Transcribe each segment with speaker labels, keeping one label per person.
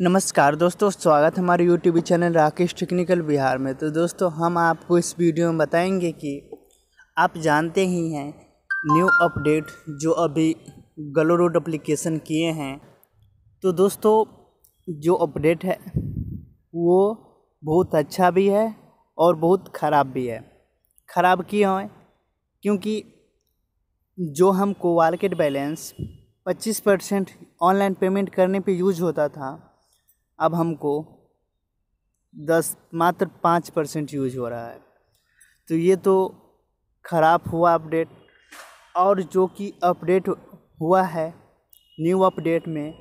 Speaker 1: नमस्कार दोस्तों, स्वागत है हमारे YouTube channel Rakesh technical Bihar में। तो दोस्तों, हम आपको इस वीडियो में बताएँगे कि आप जानते ही हैं न्यू अपडेट जो अभी गलो रोड अप्लीकेशन किए हैं। तो दोस्तों, जो अपडेट है, वो बहुत अच्छा भी है और बहुत ख़राब भी है। ख़राब क्यों है? क्योंकि जो हमको मार्केट बैलेंस पच्चीस परसेंट ऑनलाइन पेमेंट करने पे यूज़ होता था अब हमको दस, मात्र पाँच परसेंट यूज़ हो रहा है। तो ये तो ख़राब हुआ अपडेट और जो कि अपडेट हुआ है, न्यू अपडेट में,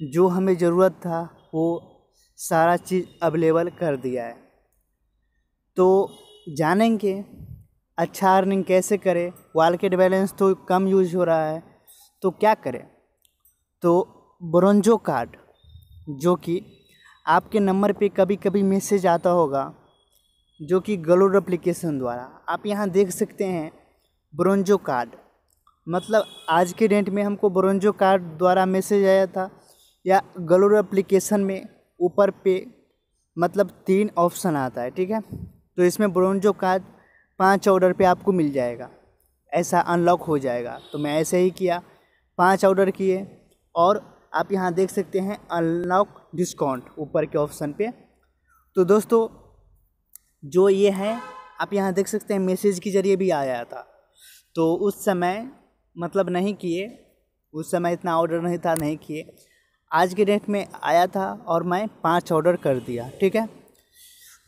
Speaker 1: जो हमें ज़रूरत था, वो सारा चीज़ अवेलेबल कर दिया है। तो जानेंगे अच्छा अर्निंग कैसे करें? वालकेट बैलेंस तो कम यूज़ हो रहा है तो क्या करें? तो ब्रोंजो कार्ड जो कि आपके नंबर पे कभी कभी मैसेज आता होगा, जो कि गलोड एप्लीकेशन द्वारा। आप यहाँ देख सकते हैं, ब्रोंजो कार्ड। मतलब आज के डेट में हमको ब्रोंजो कार्ड द्वारा मैसेज आया था, या गलोड एप्लीकेशन में ऊपर पे मतलब तीन ऑप्शन आता है, ठीक है? तो इसमें ब्रोंजो कार्ड पाँच ऑर्डर पे आपको मिल जाएगा। ऐसा अनलॉक हो जाएगा। तो मैं ऐसे ही किया, पाँच ऑर्डर किए और आप यहाँ देख सकते हैं अनलॉक डिस्काउंट ऊपर के ऑप्शन पे। तो दोस्तों, जो ये है, आप यहाँ देख सकते हैं मैसेज के ज़रिए भी आया था। तो उस समय मतलब नहीं किए, उस समय इतना ऑर्डर नहीं था, नहीं किए। आज के डेट में आया था और मैं पाँच ऑर्डर कर दिया, ठीक है?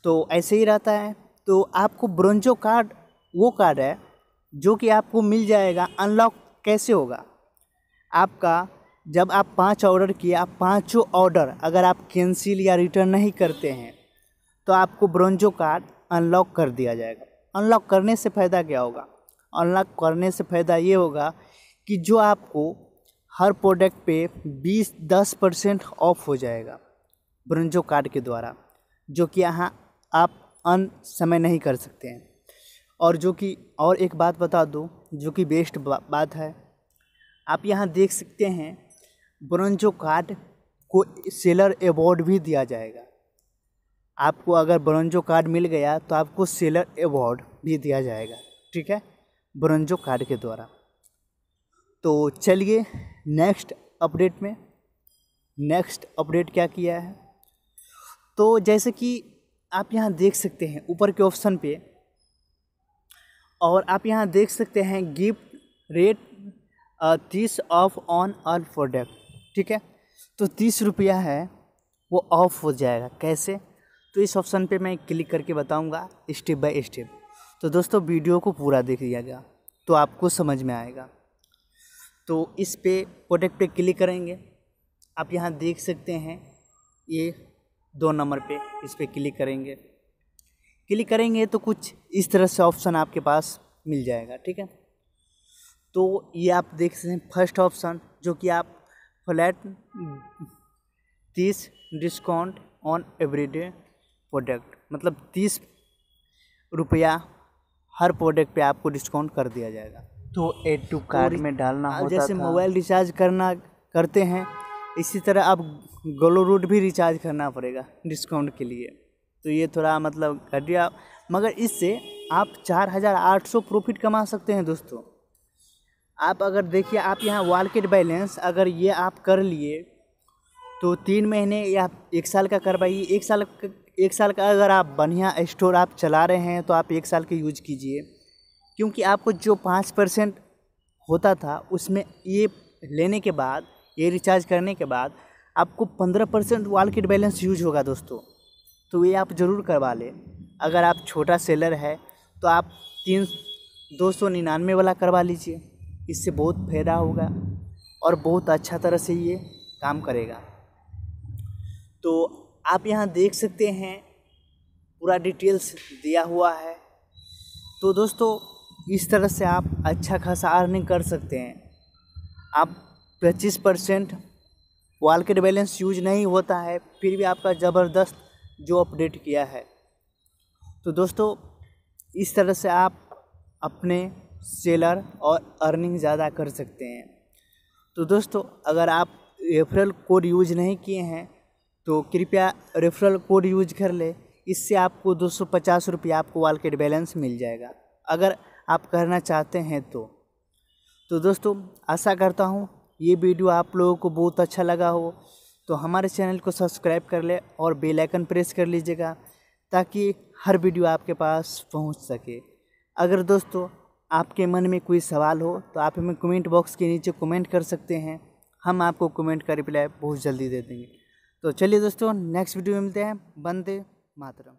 Speaker 1: तो ऐसे ही रहता है। तो आपको ब्रोंजो कार्ड वो कार्ड है, जो कि आपको मिल जाएगा। अनलॉक कैसे होगा? आपका जब आप पाँच ऑर्डर किए, आप पाँचों ऑर्डर अगर आप कैंसिल या रिटर्न नहीं करते हैं तो आपको ब्रोंजो कार्ड अनलॉक कर दिया जाएगा। अनलॉक करने से फ़ायदा क्या होगा? अनलॉक करने से फ़ायदा ये होगा कि जो आपको हर प्रोडक्ट पे बीस दस परसेंट ऑफ़ हो जाएगा ब्रोंजो कार्ड के द्वारा, जो कि यहाँ आप अन समय नहीं कर सकते हैं। और जो कि, और एक बात बता दूँ, जो कि बेस्ट बात है, आप यहाँ देख सकते हैं ब्रोंजो कार्ड को सेलर अवार्ड भी दिया जाएगा। आपको अगर ब्रोंजो कार्ड मिल गया तो आपको सेलर अवार्ड भी दिया जाएगा। ठीक है? ब्रोंजो कार्ड के द्वारा। तो चलिए नेक्स्ट अपडेट में। नेक्स्ट अपडेट क्या किया है? तो जैसे कि आप यहाँ देख सकते हैं, ऊपर के ऑप्शन पे, और आप यहाँ देख सकते हैं गिफ्ट रेट तीस ऑफ़ ऑन ऑल प्रोडक्ट ठीक है? तो तीस रुपया है, वो ऑफ़ हो जाएगा। कैसे? तो इस ऑप्शन पे मैं क्लिक करके बताऊँगा स्टेप बाय स्टेप तो दोस्तों वीडियो को पूरा देख लिया गया तो आपको समझ में आएगा। तो इस पे प्रोडक्ट पे क्लिक करेंगे। आप यहाँ देख सकते हैं, ये दो नंबर पे इस पर क्लिक करेंगे। क्लिक करेंगे तो कुछ इस तरह से ऑप्शन आपके पास मिल जाएगा, ठीक है? तो ये आप देख सकते हैं फ़र्स्ट ऑप्शन जो कि आप फ्लैट तीस डिस्काउंट ऑन एवरीडे प्रोडक्ट। मतलब तीस रुपया हर प्रोडक्ट पे आपको डिस्काउंट कर दिया जाएगा। तो एड टू कार्ड में डालना होता जैसे मोबाइल रिचार्ज करना करते हैं इसी तरह आप गोलो रूट भी रिचार्ज करना पड़ेगा डिस्काउंट के लिए। तो ये थोड़ा मतलब घटिया मगर इससे आप चार हज़ार आठ सौ प्रॉफिट कमा सकते हैं दोस्तों। आप अगर देखिए, आप यहाँ वालकेट बैलेंस अगर ये आप कर लिए तो तीन महीने या एक साल का करवाइए। एक साल एक साल का अगर आप बढ़िया स्टोर आप चला रहे हैं तो आप एक साल के यूज़ कीजिए। क्योंकि आपको जो पाँच परसेंट होता था, उसमें ये लेने के बाद, ये रिचार्ज करने के बाद, आपको पंद्रह परसेंट वालकेट बैलेंस यूज़ होगा दोस्तों। तो ये आप ज़रूर करवा लें। अगर आप छोटा सेलर है तो आप तीन, दो सौ निन्यानवे वाला करवा लीजिए। इससे बहुत फ़ायदा होगा और बहुत अच्छा तरह से ये काम करेगा। तो आप यहाँ देख सकते हैं, पूरा डिटेल्स दिया हुआ है। तो दोस्तों, इस तरह से आप अच्छा खासा अर्निंग कर सकते हैं। आप पच्चीस परसेंट वालकेट बैलेंस यूज़ नहीं होता है, फिर भी आपका ज़बरदस्त जो अपडेट किया है। तो दोस्तों, इस तरह से आप अपने सेलर और अर्निंग ज़्यादा कर सकते हैं। तो दोस्तों, अगर आप रेफरल कोड यूज़ नहीं किए हैं तो कृपया रेफरल कोड यूज़ कर ले। इससे आपको दो सौ पचास रुपया आपको वालकेट बैलेंस मिल जाएगा। अगर आप करना चाहते हैं तो। तो दोस्तों, आशा करता हूँ ये वीडियो आप लोगों को बहुत अच्छा लगा हो। तो हमारे चैनल को सब्सक्राइब कर ले और बेल आइकन प्रेस कर लीजिएगा ताकि हर वीडियो आपके पास पहुँच सके। अगर दोस्तों आपके मन में कोई सवाल हो तो आप हमें कमेंट बॉक्स के नीचे कमेंट कर सकते हैं। हम आपको कमेंट का रिप्लाई बहुत जल्दी दे देंगे। तो चलिए दोस्तों, नेक्स्ट वीडियो में मिलते हैं। बंदे मातरम।